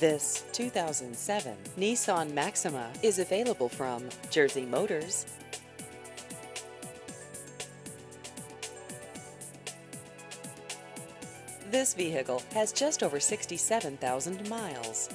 This 2007 Nissan Maxima is available from Jersey Motors. This vehicle has just over 67,000 miles.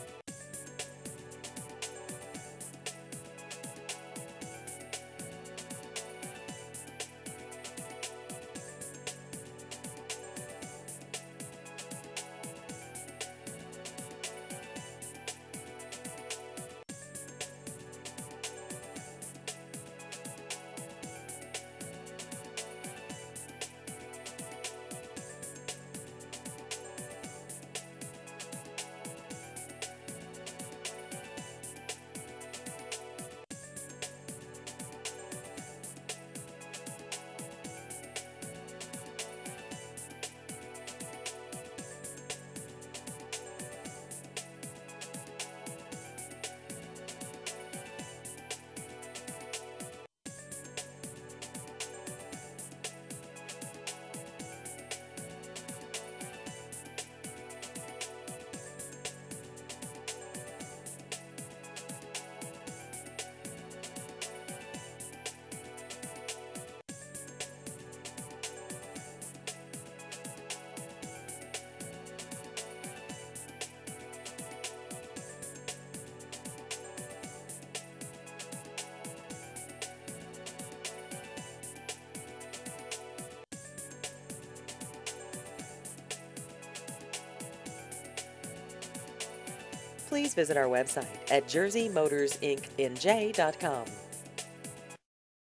Please visit our website at jerseymotorsinc.com.